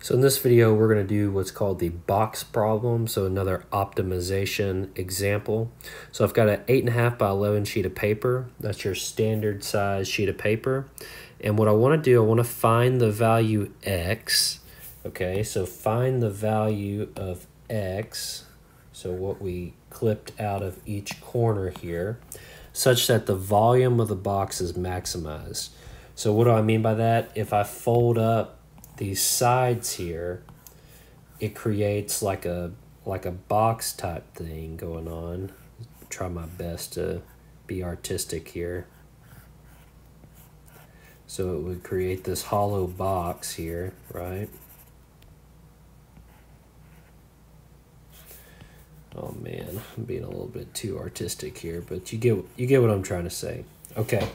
So in this video, we're going to do what's called the box problem. So another optimization example. So I've got an 8.5 by 11 sheet of paper. That's your standard size sheet of paper. And what I want to do, I want to find the value x. Okay, so find the value of x. So what we clipped out of each corner here, such that the volume of the box is maximized. So what do I mean by that? If I fold up these sides here, it creates like a like a box type thing going on. Try my best to be artistic here. So it would create this hollow box here, right? Oh man, I'm being a little bit too artistic here, but you get you get what I'm trying to say. Okay,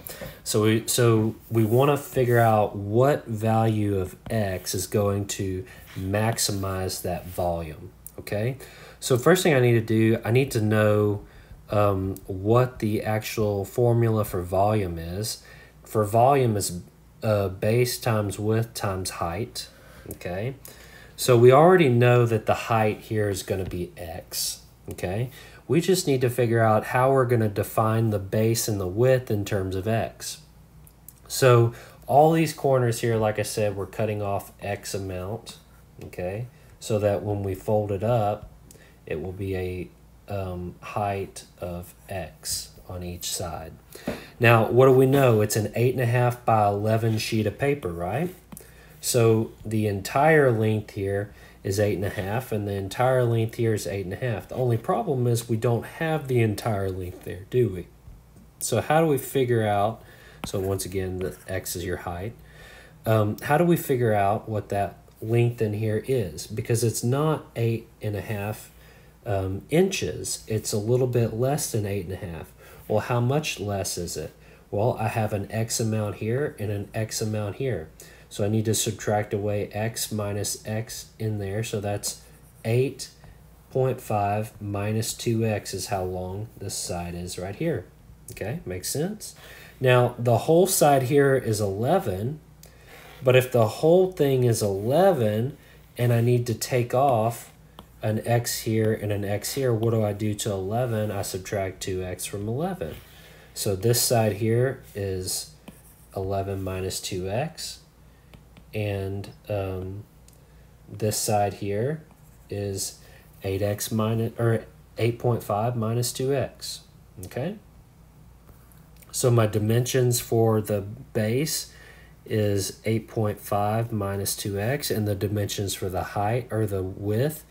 so we so we want to figure out what value of x is going to maximize that volume. Okay, so first thing I need to do, I need to know um, what the actual formula for volume is. For volume is uh, base times width times height. Okay, so we already know that the height here is going to be x. Okay, we just need to figure out how we're going to define the base and the width in terms of x. So all these corners here, like I said, we're cutting off x amount, okay? So that when we fold it up, it will be a um, height of x on each side. Now, what do we know? It's an 8.5 by 11 sheet of paper, right? So the entire length here is eight and a half, and the entire length here is eight and a half. The only problem is we don't have the entire length there, do we? So how do we figure out, so once again, the x is your height. Um, how do we figure out what that length in here is? Because it's not eight and a half um, inches. It's a little bit less than eight and a half. Well, how much less is it? Well, I have an X amount here and an X amount here. So I need to subtract away x minus x in there. So that's 8.5 minus 2x is how long this side is right here. Okay, makes sense? Now, the whole side here is 11, but if the whole thing is 11 and I need to take off an x here and an x here, what do I do to 11? I subtract 2x from 11. So this side here is 11 minus 2x and um, this side here is 8x minus or 8.5 minus 2x okay? So my dimensions for the base is 8.5 minus 2x and the dimensions for the height or the width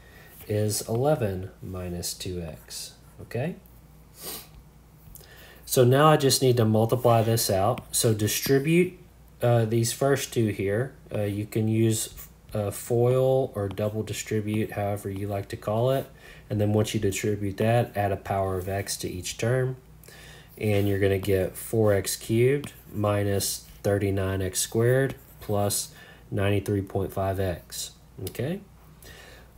is 11 minus 2x okay? So now I just need to multiply this out. So distribute uh, these first two here, uh, you can use uh, FOIL or double distribute, however you like to call it. And then once you distribute that, add a power of x to each term. And you're going to get 4x cubed minus 39x squared plus 93.5x. Okay?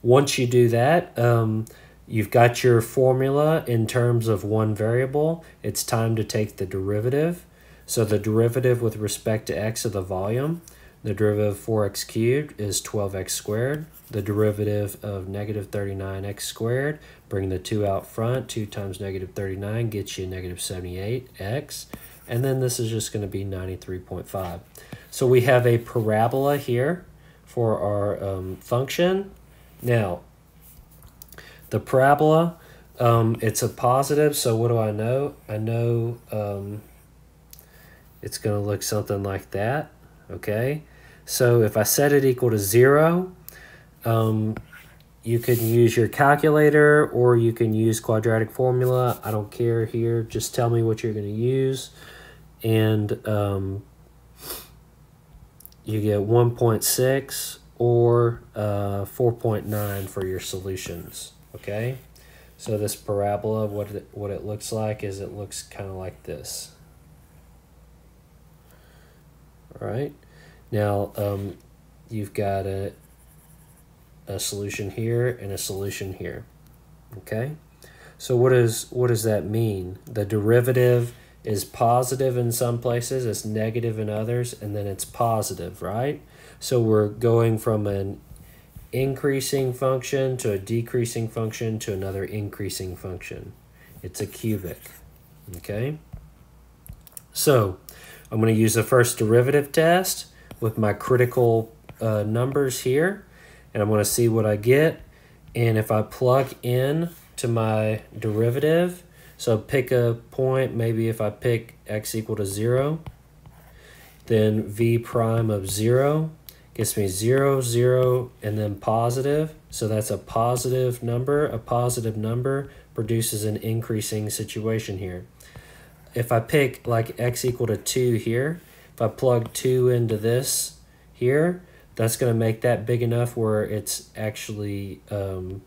Once you do that, um, you've got your formula in terms of one variable. It's time to take the derivative. So the derivative with respect to x of the volume, the derivative of 4x cubed is 12x squared. The derivative of negative 39x squared, bring the 2 out front, 2 times negative 39 gets you negative 78x. And then this is just going to be 93.5. So we have a parabola here for our um, function. Now, the parabola, um, it's a positive, so what do I know? I know um, it's going to look something like that, okay? So if I set it equal to 0, um, you can use your calculator or you can use quadratic formula. I don't care here. Just tell me what you're going to use. And um, you get 1.6 or uh, 4.9 for your solutions, okay? So this parabola, what it, what it looks like is it looks kind of like this right? Now, um, you've got a, a solution here and a solution here, okay? So what, is, what does that mean? The derivative is positive in some places, it's negative in others, and then it's positive, right? So we're going from an increasing function to a decreasing function to another increasing function. It's a cubic, okay? So I'm going to use the first derivative test with my critical uh, numbers here, and I'm going to see what I get. And if I plug in to my derivative, so pick a point, maybe if I pick x equal to 0, then v prime of 0 gets me 0, 0, and then positive. So that's a positive number. A positive number produces an increasing situation here. If I pick like x equal to 2 here, if I plug 2 into this here, that's going to make that big enough where it's actually um,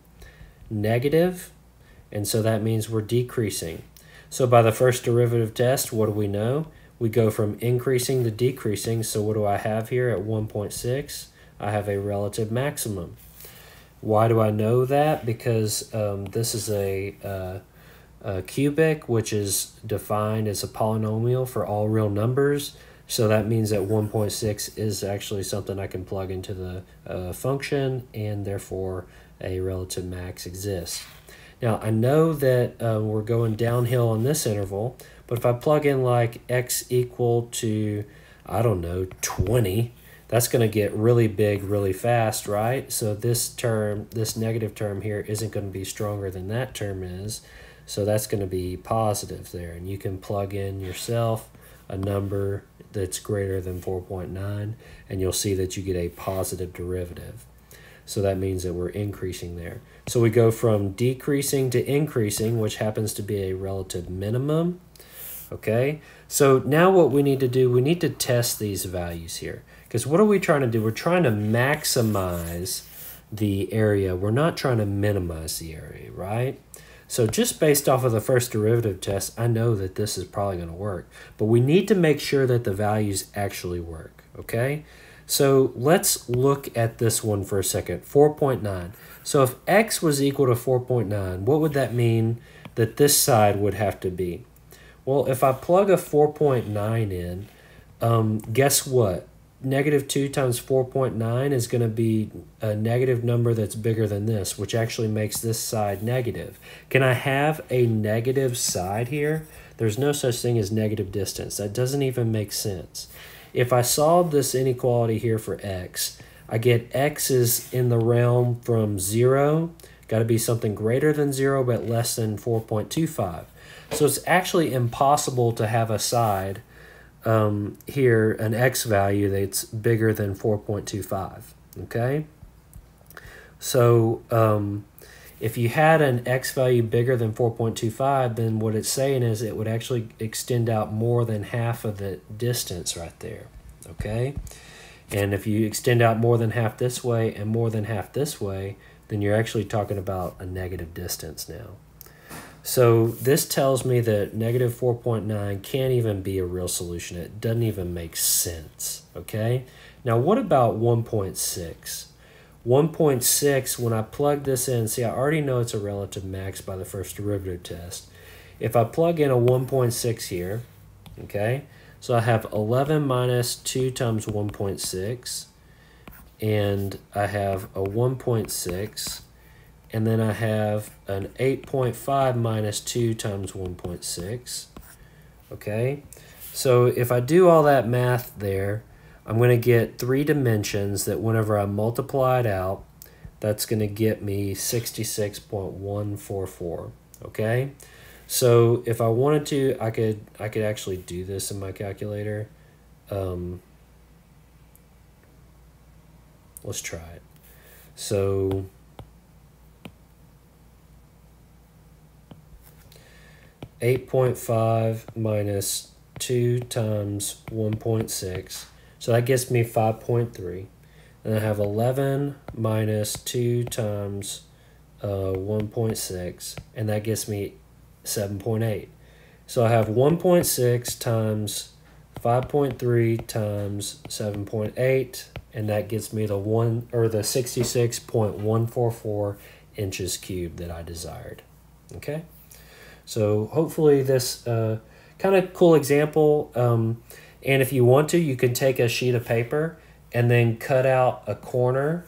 negative, and so that means we're decreasing. So by the first derivative test, what do we know? We go from increasing to decreasing, so what do I have here at 1.6? I have a relative maximum. Why do I know that? Because um, this is a, uh, a cubic, which is defined as a polynomial for all real numbers. So that means that 1.6 is actually something I can plug into the uh, function, and therefore a relative max exists. Now, I know that uh, we're going downhill on this interval, but if I plug in like x equal to, I don't know, 20, that's going to get really big really fast, right? So this term, this negative term here isn't going to be stronger than that term is. So that's going to be positive there. And you can plug in yourself a number that's greater than 4.9, and you'll see that you get a positive derivative. So that means that we're increasing there. So we go from decreasing to increasing, which happens to be a relative minimum. Okay, so now what we need to do, we need to test these values here. Because what are we trying to do? We're trying to maximize the area. We're not trying to minimize the area, right? So just based off of the first derivative test, I know that this is probably going to work. But we need to make sure that the values actually work, okay? So let's look at this one for a second, 4.9. So if x was equal to 4.9, what would that mean that this side would have to be? Well, if I plug a 4.9 in, um, guess what? Negative 2 times 4.9 is going to be a negative number that's bigger than this, which actually makes this side negative. Can I have a negative side here? There's no such thing as negative distance. That doesn't even make sense. If I solve this inequality here for x, I get x is in the realm from 0, got to be something greater than 0 but less than 4.25. So it's actually impossible to have a side um, here, an x value that's bigger than 4.25, okay? So um, if you had an x value bigger than 4.25, then what it's saying is it would actually extend out more than half of the distance right there, okay? And if you extend out more than half this way and more than half this way, then you're actually talking about a negative distance now. So this tells me that negative 4.9 can't even be a real solution. It doesn't even make sense, okay? Now what about 1.6? 1.6, when I plug this in, see I already know it's a relative max by the first derivative test. If I plug in a 1.6 here, okay, so I have 11 minus 2 times 1.6, and I have a 1.6, and then I have an 8.5 minus 2 times 1.6, okay? So if I do all that math there, I'm going to get three dimensions that whenever I multiply it out, that's going to get me 66.144, okay? So if I wanted to, I could I could actually do this in my calculator. Um, let's try it. So eight point five minus two times one point six. So that gets me five point three. And I have eleven minus two times uh, one point six, and that gets me 7.8. So I have 1.6 times 5.3 times 7.8 and that gets me the one or the 66.144 inches cubed that I desired. Okay, so hopefully this uh, kind of cool example. Um, and if you want to, you can take a sheet of paper and then cut out a corner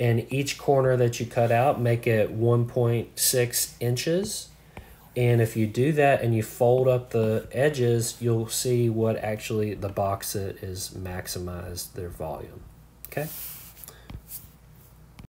and each corner that you cut out make it 1.6 inches and if you do that and you fold up the edges you'll see what actually the box is maximized their volume okay